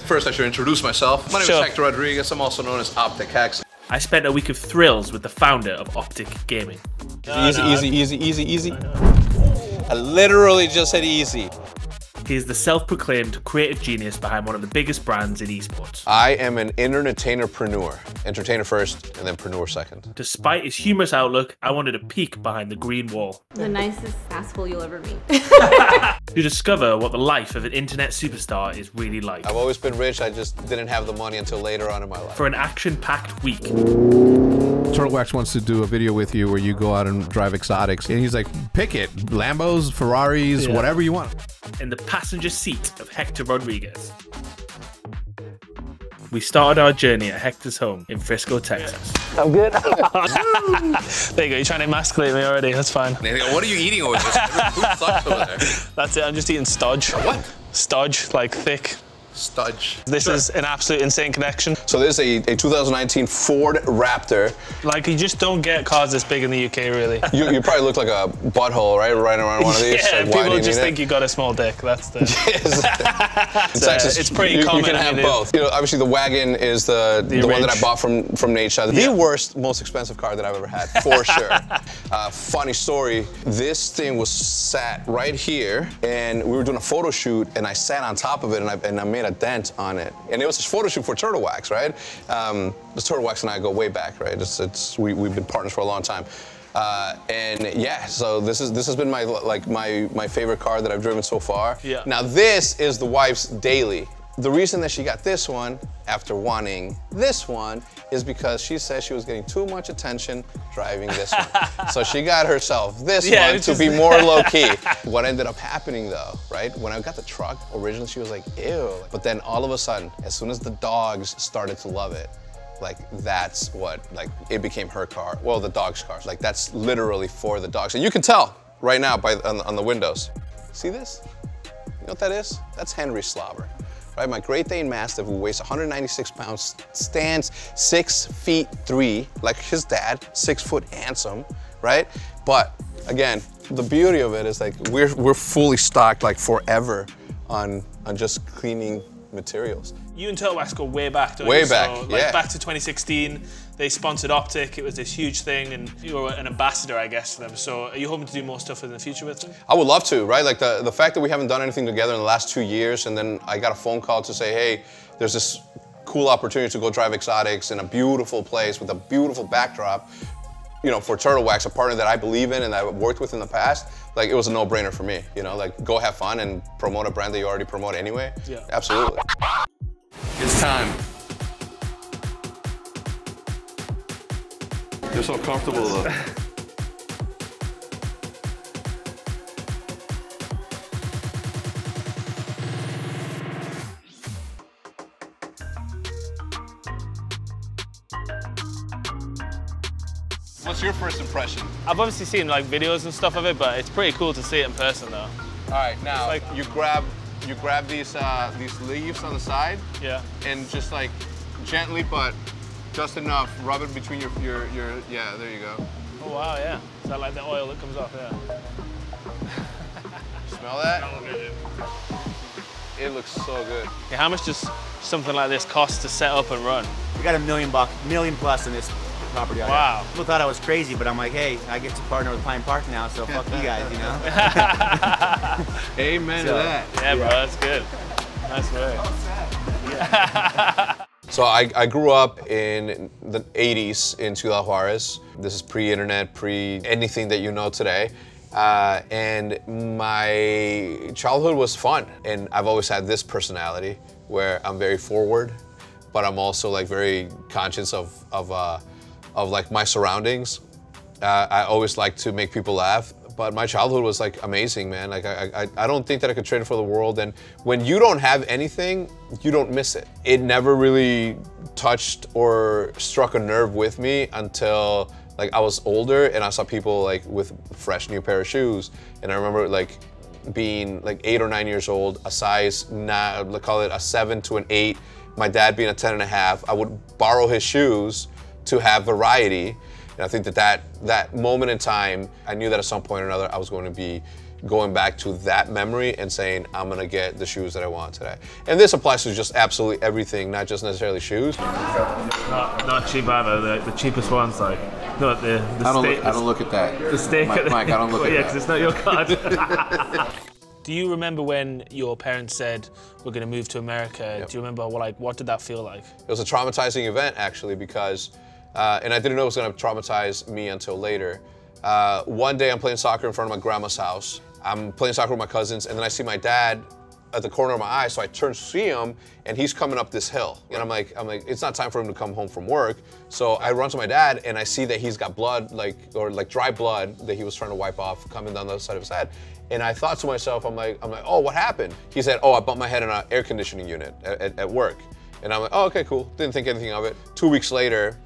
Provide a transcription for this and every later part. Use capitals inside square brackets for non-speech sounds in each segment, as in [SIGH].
First, I should introduce myself. My name Sure. is Hector Rodriguez. I'm also known as Optic HECZ. I spent a week of thrills with the founder of Optic Gaming. Easy, easy, easy, easy, easy. I literally just said easy. He is the self-proclaimed creative genius behind one of the biggest brands in esports. I am an entertainer-preneur. Entertainer first, and then preneur second. Despite his humorous outlook, I wanted a peek behind the green wall The nicest asshole you'll ever meet. [LAUGHS] [LAUGHS] to discover what the life of an internet superstar is really like. I've always been rich. I just didn't have the money until later on in my life. For an action-packed week, Turtle Wax wants to do a video with you where you go out and drive exotics, and he's like, pick it, Lambos, Ferraris, Yeah. whatever you want. in the passenger seat of Hector Rodriguez. We started our journey at Hector's home in Frisco, Texas. I'm good. [LAUGHS] there you go. You're trying to emasculate me already. That's fine. And they go, what are you eating over there? Food sucks over there. [LAUGHS] That's it. I'm just eating stodge. What? Stodge, like thick. Studge. This is an absolute insane connection. So this is a, a 2019 Ford Raptor. Like you just don't get cars this big in the UK, really. [LAUGHS] You, you probably look like a butthole, right? Riding around one of these. yeah, Like, people you just think it? you got a small dick. That's the. [LAUGHS] [LAUGHS] in Texas, it's pretty you, you common, can I have mean, both. You know, obviously the wagon is the the, one that I bought from from Nadeshot. The worst, most expensive car that I've ever had, for sure. Uh, funny story. This thing was sat right here, and we were doing a photo shoot, and I sat on top of it, and I, and I made a dent on it. And it was this photo shoot for Turtle Wax, right? Um, this Turtle Wax and I go way back, right? It's, it's we, we've been partners for a long time. Uh, and yeah, so this is this has been my like my my favorite car that I've driven so far. Yeah. Now this is the wife's daily. The reason that she got this one after wanting this one is because she said she was getting too much attention driving this one. so she got herself this Yeah, one to just- be more [LAUGHS] low key. what ended up happening though, right? When I got the truck, originally she was like, ew. But then all of a sudden, as soon as the dogs started to love it, like that's what like it became her car well the dog's car like that's literally for the dogs and you can tell right now by on, on the windows see this you know what that is that's henry slobber right my great dane mastiff who weighs 196 pounds stands six feet three like his dad six foot handsome right but again the beauty of it is like we're we're fully stocked like forever on on just cleaning materials You and Turtle Wax go way back, Way you? back, so, like, yeah. Back to 2016, they sponsored Optic. It was this huge thing, and you were an ambassador, I guess, for them. So, are you hoping to do more stuff in the future with them? I would love to, right? Like the, the fact that we haven't done anything together in the last two years, and then I got a phone call to say, hey, there's this cool opportunity to go drive exotics in a beautiful place with a beautiful backdrop. You know, for Turtle Wax, a partner that I believe in and that I've worked with in the past, like it was a no-brainer for me. You know, like go have fun and promote a brand that you already promote anyway. Yeah. Absolutely. It's time. You're so comfortable though. What's your first impression? I've obviously seen like videos and stuff of it, but it's pretty cool to see it in person, though. All right, now like- you grab you grab these uh, these leaves on the side. Yeah. and just like gently, but just enough. Rub it between your your your. Yeah, there you go. Oh wow, yeah. Is that like the oil that comes off? Yeah. [LAUGHS] Smell that? It looks so good. Okay, how much does something like this cost to set up and run? We got a million buck, million plus in this property. out here. Wow. People thought I was crazy, but I'm like, hey, I get to partner with Pine Park now, so fuck you guys, you know? [LAUGHS] Amen So- to that. Yeah, bro, that's good. Nice work. [LAUGHS] So I, I grew up in the 80s in Ciudad Juarez. This is pre-internet, pre-anything that you know today. Uh, and my childhood was fun. And I've always had this personality where I'm very forward, but I'm also like very conscious of, of, uh, of like my surroundings. Uh, I always like to make people laugh, but my childhood was like amazing, man. Like I, I, I don't think that I could trade it for the world. And when you don't have anything, you don't miss it. It never really touched or struck a nerve with me until like I was older and I saw people like with fresh new pair of shoes. And I remember like being like eight or nine years old, a size, not, let's call it a seven to an eight. My dad being a 10 and a half, I would borrow his shoes to have variety. And I think that, that that moment in time, I knew that at some point or another I was going to be going back to that memory and saying, I'm gonna get the shoes that I want today. And this applies to just absolutely everything, not just necessarily shoes. Not, not cheap either. The, the cheapest ones, like no, the the I don't, steak. look, I don't look at that. the steak. Mike, Mike, I don't look [LAUGHS] at yeah, that. because it's not your card. [LAUGHS] [LAUGHS] Do you remember when your parents said we're going to move to America? Do you remember what, like what did that feel like? It was a traumatizing event actually because, uh, and I didn't know it was to traumatize me until later. Uh, one day I'm playing soccer in front of my grandma's house. I'm playing soccer with my cousins, and then I see my dad at the corner of my eye. So I turn to see him, and he's coming up this hill. And I'm like, I'm like, it's not time for him to come home from work. So I run to my dad, and I see that he's got blood, like or like dry blood that he was trying to wipe off coming down the side of his head. And I thought to myself, I'm like, I'm like, oh, what happened? He said, oh, I bumped my head in an air conditioning unit at, at, at work. And I'm like, oh, okay, cool. Didn't think anything of it. Two weeks later,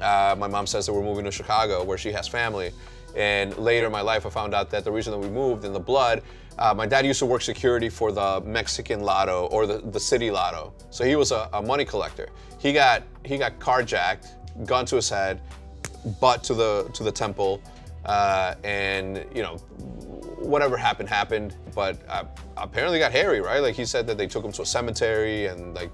uh, my mom says that we're moving to Chicago, where she has family. And later in my life, I found out that the reason that we moved in the blood, uh, my dad used to work security for the Mexican Lotto or the, the city Lotto. So he was a, a money collector. He got he got carjacked, gun to his head, butt to the to the temple, uh, and you know whatever happened happened. But uh, apparently got hairy, right? Like he said that they took him to a cemetery and like,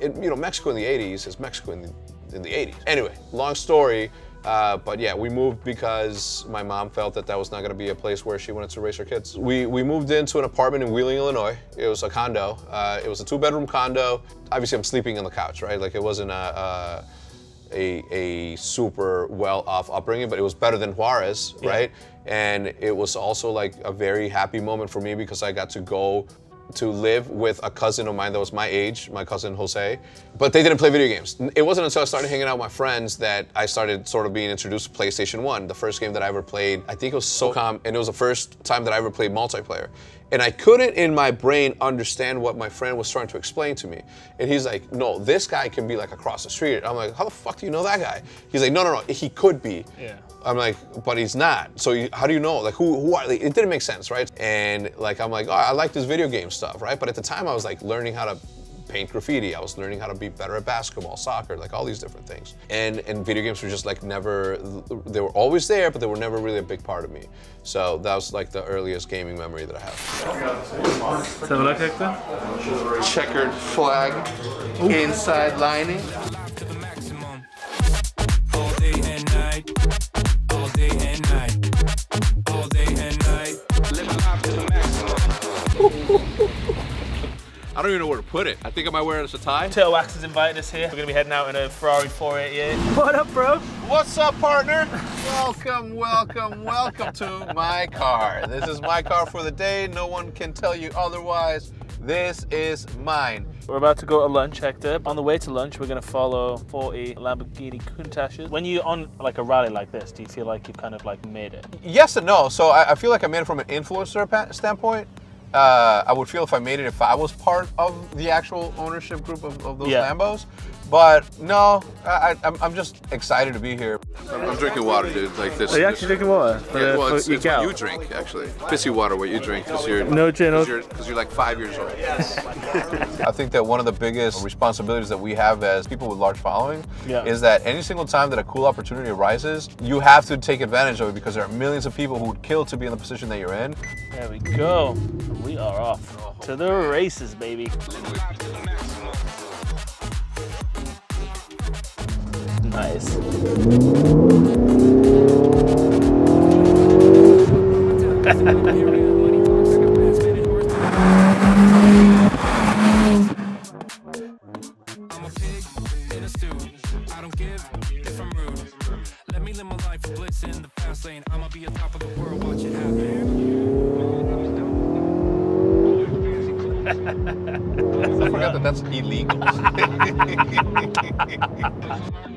it, you know, Mexico in the 80s is Mexico in the, in the 80s. Anyway, long story. Uh, but yeah, we moved because my mom felt that that was not going to be a place where she wanted to raise her kids. We, we moved into an apartment in Wheeling, Illinois. It was a condo. Uh, it was a two-bedroom condo. Obviously, I'm sleeping on the couch, right? Like it wasn't a, a a, a super well-off upbringing, but it was better than Juarez, right? And it was also like a very happy moment for me because I got to go to live with a cousin of mine that was my age, my cousin Jose. But they didn't play video games. It wasn't until I started hanging out with my friends that I started sort of being introduced to PlayStation 1. The first game that I ever played, I think it was SOCOM, and it was the first time that I ever played multiplayer. And I couldn't in my brain understand what my friend was trying to explain to me. And he's like, no, this guy can be like across the street. I'm like, how the fuck do you know that guy? He's like, no, no, no, he could be. Yeah. I'm like, but he's not. So you, how do you know? Like, who, who are they? It didn't make sense, right? And like, I'm like, oh, I like this video game stuff, right? But at the time, I was like learning how to paint graffiti. I was learning how to be better at basketball, soccer, like all these different things. And and video games were just like never. They were always there, but they were never really a big part of me. So that was like the earliest gaming memory that I have. Let's have a look, Hector. Checkered flag, inside lining. I don't even know where to put it. I think I might wear it as a tie. Turtle Wax has invited us here. We're gonna be heading out in a Ferrari 488. [LAUGHS] What up, bro? What's up, partner? Welcome, welcome, welcome to my car. This is my car for the day. No one can tell you otherwise. This is mine. We're about to go to lunch, Hector. On the way to lunch, we're gonna follow 40 Lamborghini Countachs. When you're on like a rally like this, do you feel like you've kind of like made it? Yes and no. So I, I feel like I made it from an influencer standpoint. Uh, I would feel if I made it if I was part of the actual ownership group of, of those Yeah. Lambos. But no, I, I, I'm, I'm just excited to be here. I'm, I'm drinking water, dude. Like this. Are you actually drinking water? For, Yeah, the- well, it's, your it's what you drink, actually. Pissy water, what you drink, because you're No gin, because you're, 'cause you're like five years old. I think that one of the biggest responsibilities that we have as people with large following Yeah. is that any single time that a cool opportunity arises, you have to take advantage of it because there are millions of people who would kill to be in the position that you're in. There we go. We are off to the races, baby. Nice. I'm a pig in a stew. I don't give if I'm rude. Let me live my life of bliss [LAUGHS] in the fast lane. I'ma be on top of the world, watch it happen. I forgot that that's illegal. [LAUGHS]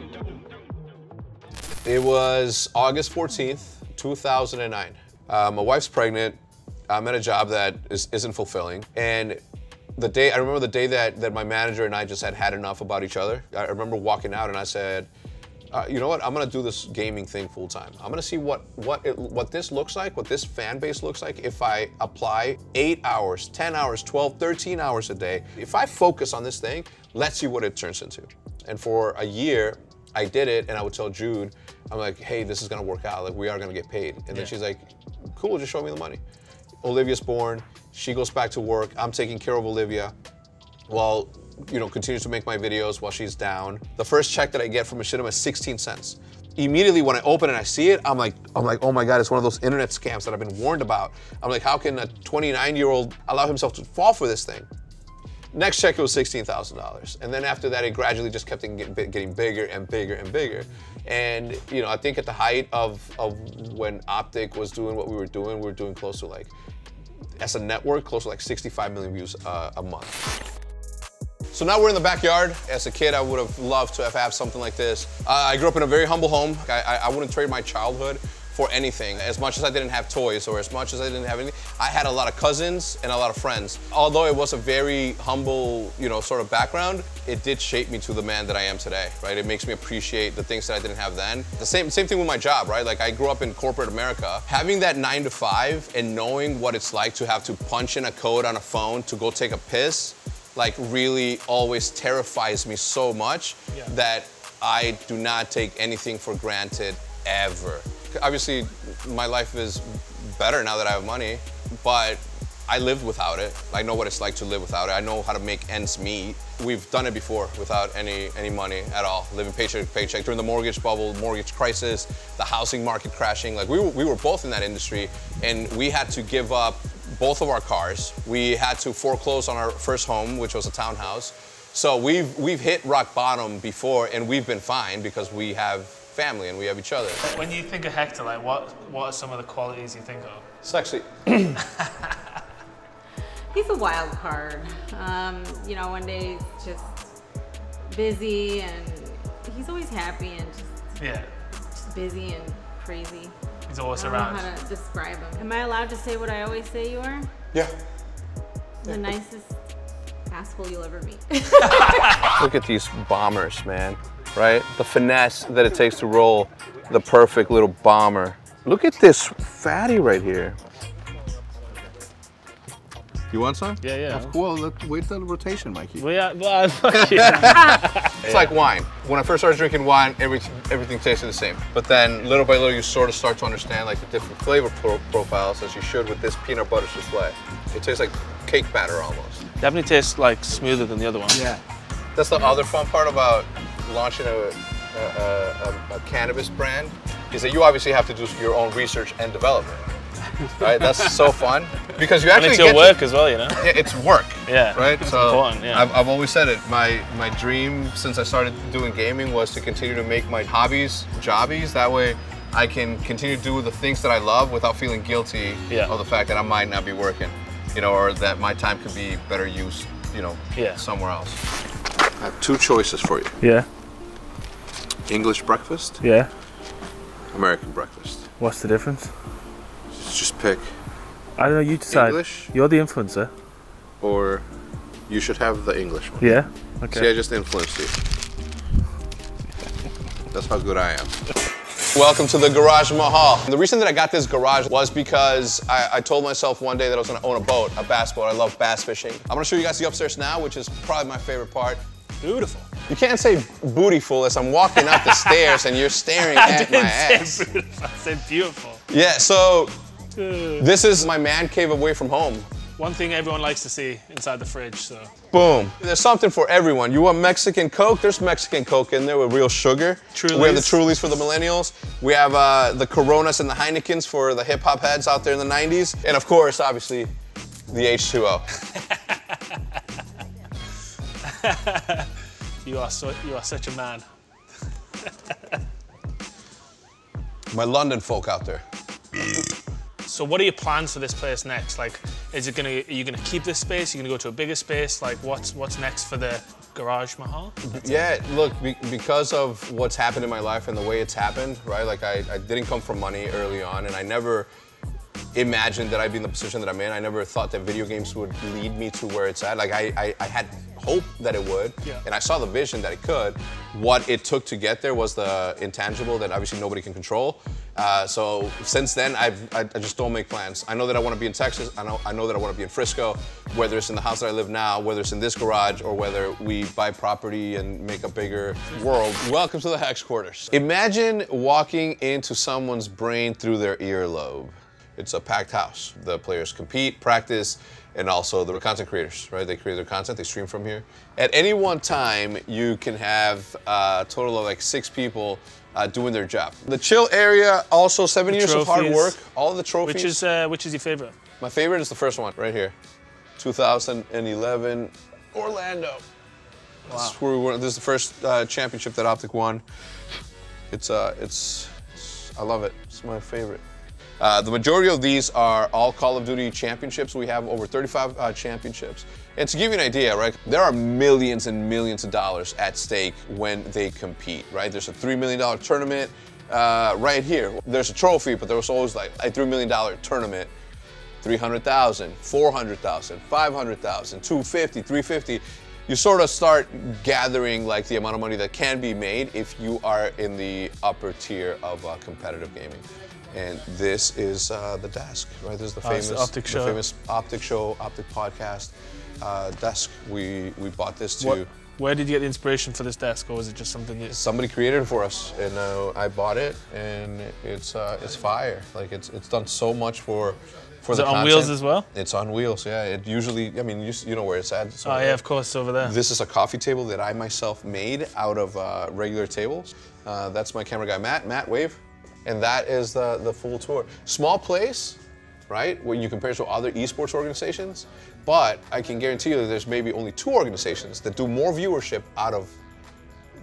it was August 14th, 2009. Uh, my wife's pregnant. I'm at a job that is, isn't fulfilling. And the day, I remember the day that, that my manager and I just had had enough about each other. I remember walking out and I said, uh, you know what? I'm gonna do this gaming thing full time. I'm gonna see what what it, what this looks like, what this fan base looks like if I apply eight hours, 10 hours, 12, 13 hours a day. If I focus on this thing, let's see what it turns into. And for a year, I did it, and I would tell Jude, I'm like, hey, this is gonna work out. Like we are gonna get paid. And then she's like, cool, just show me the money. Olivia's born. She goes back to work. I'm taking care of Olivia while you know continues to make my videos while she's down. The first check that I get from Machinima is 16 cents. Immediately when I open and I see it, I'm like, I'm like, oh my god, it's one of those internet scams that I've been warned about. I'm like, how can a 29 year old allow himself to fall for this thing? Next check it was sixteen thousand dollars, and then after that, it gradually just kept getting, getting bigger and bigger and bigger. And you know, I think at the height of of when Optic was doing what we were doing, we were doing close to like, as a network, close to like 65 million views uh, a month. So now we're in the backyard. As a kid, I would have loved to have had something like this. Uh, I grew up in a very humble home. I, I, I wouldn't trade my childhood for anything. As much as I didn't have toys or as much as I didn't have anything, I had a lot of cousins and a lot of friends. Although it was a very humble, you know, sort of background, it did shape me to the man that I am today, right? It makes me appreciate the things that I didn't have then. The same, same thing with my job, right? Like I grew up in corporate America. Having that nine to five and knowing what it's like to have to punch in a code on a phone to go take a piss, like really always terrifies me so much that I do not take anything for granted ever. Obviously, my life is better now that I have money, but I lived without it. I know what it's like to live without it. I know how to make ends meet. We've done it before without any any money at all, living paycheck to paycheck during the mortgage bubble, mortgage crisis, the housing market crashing. Like we were, we were both in that industry, and we had to give up both of our cars. We had to foreclose on our first home, which was a townhouse. So we've we've hit rock bottom before, and we've been fine because we have family and we have each other. When you think of Hector, like what what are some of the qualities you think of? Sexy. [LAUGHS] He's a wild card. Um, you know, one day he's just busy and he's always happy and just, Yeah, just busy and crazy. he's always I don't around. know how to describe him. Am I allowed to say what I always say you are? Yeah. The nicest asshole you'll ever meet. [LAUGHS] Look at these bombers, man. Right? The finesse that it takes to roll the perfect little bomber. Look at this fatty right here. You want some? Yeah, yeah. Of course. Let's wait till the rotation, Mikey. We are, well, [LAUGHS] fuck you. [LAUGHS] It's like wine. When I first started drinking wine, everything, everything tasted the same. But then little by little, you sort of start to understand like the different flavor pro- profiles as you should with this peanut butter souffle. It tastes like cake batter almost. Definitely tastes like smoother than the other one. Yeah. That's the other fun part about launching a, a, a, a cannabis brand is that you obviously have to do your own research and development. Right? That's so [LAUGHS] fun because you And actually it's get your to- work as well, you know. Yeah, it's work. [LAUGHS] Yeah, Right. it's so important, yeah. I've, I've always said it. My my dream since I started doing gaming was to continue to make my hobbies jobbies. That way, I can continue to do the things that I love without feeling guilty Yeah. of the fact that I might not be working, you know, or that my time could be better used, you know, Yeah. somewhere else. I have two choices for you: Yeah, English breakfast, yeah. American breakfast. What's the difference? Just pick, I don't know. You decide. English? You're the influencer. or you should have the English one. Yeah. Okay. See, I just influenced you. That's how good I am. Welcome to the Garage Mahal. The reason that I got this garage was because I, I told myself one day that I was gonna own a boat, a bass boat. I love bass fishing. I'm gonna show you guys the upstairs now, which is probably my favorite part. Beautiful. You can't say bootyful as I'm walking up the [LAUGHS] stairs and you're staring at my ass. beautiful. I said beautiful. Yeah, so this is my man cave away from home. One thing everyone likes to see inside the fridge. So Boom. There's something for everyone. You want Mexican Coke? There's Mexican Coke in there with real sugar. Truly. We have the Trulies for the millennials. We have uh, the Coronas and the Heinekens for the hip hop heads out there in the 90s. And of course, obviously, the H2O. [LAUGHS] [LAUGHS] you are so you are such a man. My London folk out there. So what are your plans for this place next? Like, is it gonna are you gonna keep this space? Are you gonna go to a bigger space? Like, what's what's next for the Garage Mahal? Yeah, look, be, because of what's happened in my life and the way it's happened, right? Like, I, I didn't come from money early on, and I never imagined that I'd be in the position that I'm in. I never thought that video games would lead me to where it's at. Like, I, I, I had hope that it would, Yeah. and I saw the vision that it could. What it took to get there was the intangible that obviously nobody can control. Uh, so since then, I've, I, I just don't make plans. I know that I want to be in Texas. I know, I know that I want to be in Frisco, whether it's in the house that I live now, whether it's in this garage, or whether we buy property and make a bigger world. Welcome to the Hex Quarters. Imagine walking into someone's brain through their earlobe. It's a packed house. The players compete, practice, and also the content creators, right? They create their content, they stream from here. At any one time, you can have a total of like six people uh, doing their job. The chill area, also seven The years of hard work. All the trophies. Which is uh, which is your favorite? My favorite is the first one right here, 2011 Orlando. Wow. This is where we were. This is the first uh, championship that Optic won. It's uh, it's, it's I love it. It's my favorite. Uh, the majority of these are all Call of Duty championships. We have over 35 uh, championships. And to give you an idea, right, there are millions and millions of dollars at stake when they compete, right? There's a $3 million tournament uh, right here. There's a trophy, but there was always like a $3 million tournament 300,000, 400,000, 500,000, 250, 350. You sort of start gathering like the amount of money that can be made if you are in the upper tier of uh, competitive gaming. And this is uh, the desk, right? This is the Oh, famous, the Optic the Show. famous Optic Show, Optic Podcast uh, desk. We we bought this to. What, where did you get the inspiration for this desk, or was it just something you? Somebody created it for us, and uh, I bought it, and it's uh, it's fire. Like it's it's done so much for for Is the it on content. wheels as well? It's on wheels, yeah. It usually, I mean, you, you know where it's at. It's Oh yeah, of course, over there. This is a coffee table that I myself made out of uh, regular tables. Uh, that's my camera guy, Matt. Matt, wave. And that is the, the full tour. Small place, right, when you compare it to other esports organizations, but I can guarantee you that there's maybe only two organizations that do more viewership out of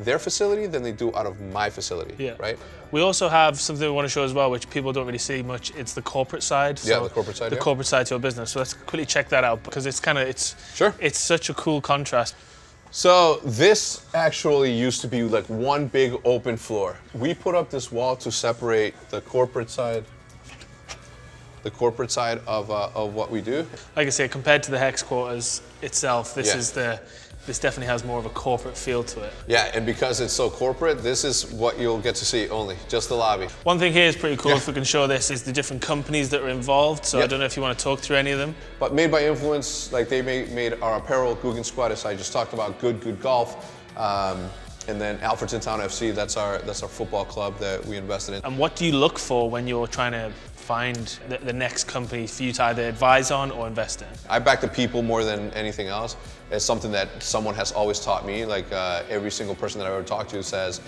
their facility than they do out of my facility, Yeah. right? We also have something we want to show as well, which people don't really see much. It's the corporate side. Yeah, the corporate side, The yeah. corporate side to a business. So let's quickly check that out because it's kind of it's Sure. It's such a cool contrast. So this actually used to be like one big open floor. We put up this wall to separate the corporate side, the corporate side of, uh, of what we do. Like I say, compared to the hex quarters itself, this Yeah. is the this definitely has more of a corporate feel to it. Yeah, and because it's so corporate, this is what you'll get to see only, just the lobby. One thing here is pretty cool. Yeah. If we can show this, is the different companies that are involved. So I don't know if you want to talk through any of them. But made by influence, like they made, made our apparel, Guggen Squad, as I just talked about, Good Good Golf. Um, and then Alfreton Town FC, that's our, that's our football club that we invested in. And what do you look for when you're trying to find the, the next company for you to either advise on or invest in? I back the people more than anything else. It's something that someone has always taught me. Like uh, every single person that I ever talked to says,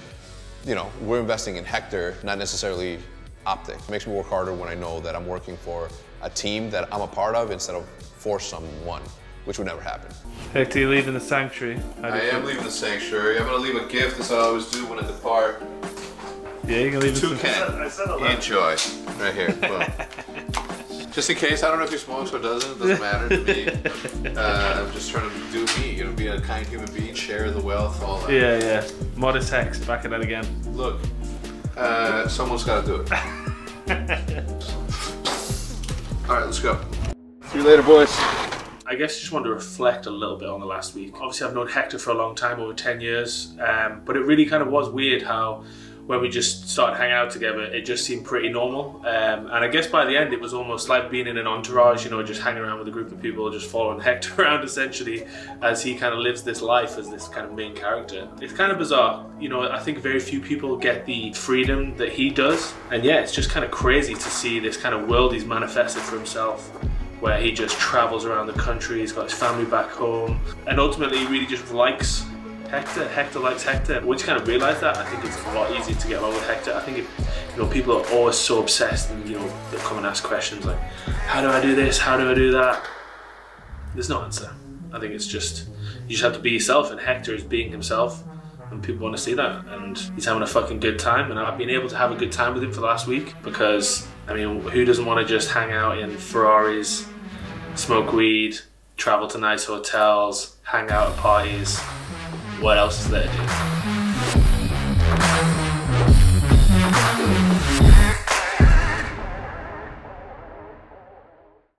you know, we're investing in Hector, not necessarily Optic. It makes me work harder when I know that I'm working for a team that I'm a part of instead of for someone, which would never happen. Hector, you're leaving the sanctuary. I am leaving the sanctuary. I'm gonna leave a gift as I always do when I depart. Yeah, you're gonna leave Toucan. Enjoy. Right here. Boom. [LAUGHS] Just in case, I don't know if he smokes or doesn't. It doesn't matter to me. [LAUGHS] Uh, I'm just trying to do me. You know, be a kind human being, share the wealth, all that. Yeah, yeah. Modest hex. Back at that again. Look, uh, someone's got to do it. [LAUGHS] all right, let's go. See you later, boys. I guess just want to reflect a little bit on the last week. Obviously, I've known Hector for a long time, over 10 years, um, but it really kind of was weird how when we just started hanging out together, it just seemed pretty normal. Um, and I guess by the end, it was almost like being in an entourage, you know, just hanging around with a group of people, just following [LAUGHS] Hector around essentially as he kind of lives this life as this kind of main character. It's kind of bizarre. You know, I think very few people get the freedom that he does. And yeah, it's just kind of crazy to see this kind of world he's manifested for himself where he just travels around the country. He's got his family back home, and ultimately, he really just likes Hector. Hector likes Hector. Once you kind of realize that, I think it's a lot easier to get along with Hector. I think if you know people are always so obsessed, and you know they come and ask questions like, "How do I do this? How do I do that?" There's no answer. I think it's just you just have to be yourself, and Hector is being himself. And people want to see that, and he's having a fucking good time. And I've been able to have a good time with him for the last week because, I mean, who doesn't want to just hang out in Ferraris, smoke weed, travel to nice hotels, hang out at parties. What else is there?